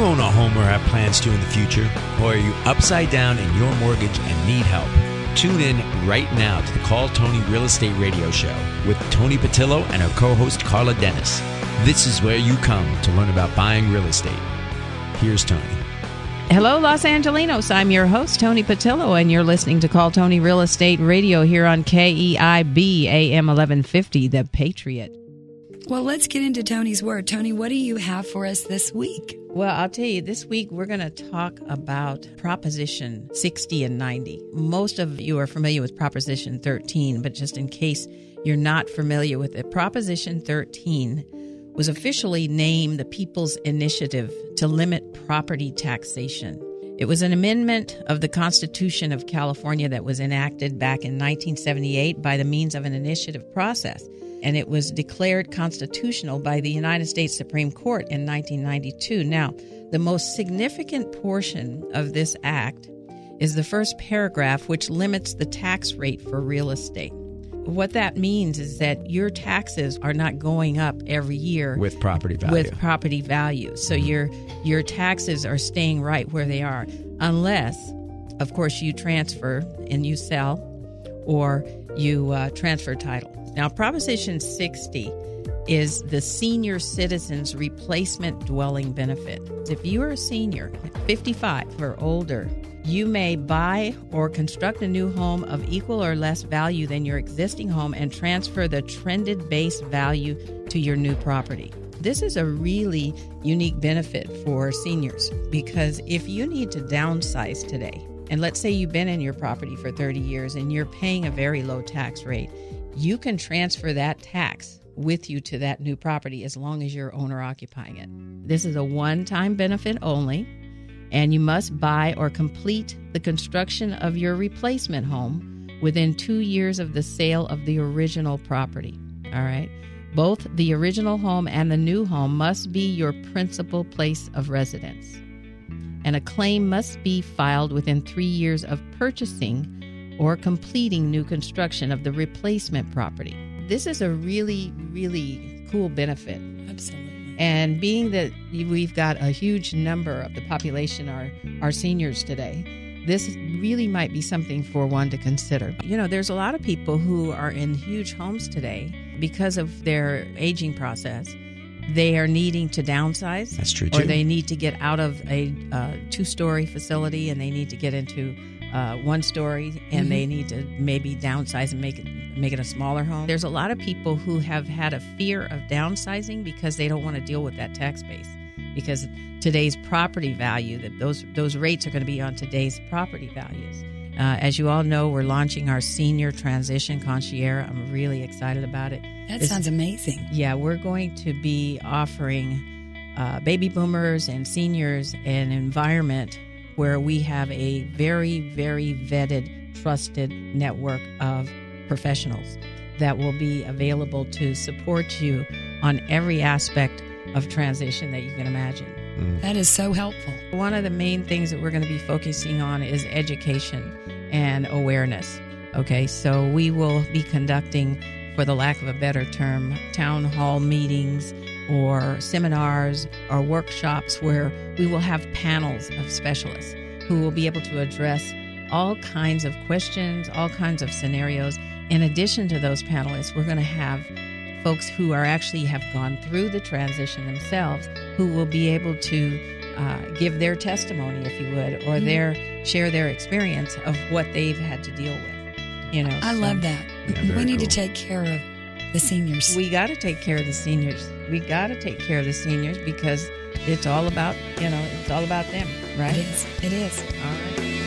own a home or have plans to in the future? Or are you upside down in your mortgage and need help? Tune in right now to the Call Toni Real Estate Radio Show with Toni Patillo and her co host Carla Dennis. This is where you come to learn about buying real estate. Here's Toni. Hello, Los Angelenos. I'm your host, Toni Patillo, and you're listening to Call Toni Real Estate Radio here on KEIB AM 1150, The Patriot. Well, let's get into Toni's word. Toni, what do you have for us this week? Well, I'll tell you, this week we're going to talk about Proposition 60 and 90. Most of you are familiar with Proposition 13, but just in case you're not familiar with it, Proposition 13 was officially named the People's Initiative to limit property taxation. It was an amendment of the Constitution of California that was enacted back in 1978 by the means of an initiative process and it was declared constitutional by the United States Supreme Court in 1992. Now, the most significant portion of this act is the first paragraph, which limits the tax rate for real estate. What that means is that your taxes are not going up every year with property value. With property value, so mm-hmm. your your taxes are staying right where they are, unless, of course, you transfer and you sell, or you uh, transfer title. Now, Proposition 60 is the senior citizens replacement dwelling benefit. If you are a senior, 55 or older, you may buy or construct a new home of equal or less value than your existing home and transfer the trended base value to your new property. This is a really unique benefit for seniors because if you need to downsize today, and let's say you've been in your property for 30 years and you're paying a very low tax rate, you can transfer that tax with you to that new property as long as you're owner occupying it. This is a one time benefit only, and you must buy or complete the construction of your replacement home within two years of the sale of the original property. All right. Both the original home and the new home must be your principal place of residence and a claim must be filed within three years of purchasing or completing new construction of the replacement property. This is a really, really cool benefit. Absolutely. And being that we've got a huge number of the population are, are seniors today, this really might be something for one to consider. You know, there's a lot of people who are in huge homes today because of their aging process they are needing to downsize. That's true too. Or they need to get out of a uh, two-story facility and they need to get into uh, one story, and mm-hmm. they need to maybe downsize and make it make it a smaller home. There's a lot of people who have had a fear of downsizing because they don't want to deal with that tax base because today's property value that those those rates are going to be on today's property values. Uh, as you all know, we're launching our senior transition concierge. I'm really excited about it. That this, sounds amazing. Yeah, we're going to be offering uh, baby boomers and seniors an environment where we have a very, very vetted, trusted network of professionals that will be available to support you on every aspect of transition that you can imagine. Mm. That is so helpful. One of the main things that we're going to be focusing on is education and awareness. Okay, so we will be conducting, for the lack of a better term, town hall meetings or seminars or workshops where we will have panels of specialists who will be able to address all kinds of questions, all kinds of scenarios. In addition to those panelists, we're going to have folks who are actually have gone through the transition themselves who will be able to uh, give their testimony, if you would, or mm-hmm. their share their experience of what they've had to deal with. You know, I so, love that. Yeah, we need cool. to take care of the seniors. We got to take care of the seniors. We got to take care of the seniors because it's all about you know it's all about them, right? It is. It is. All right.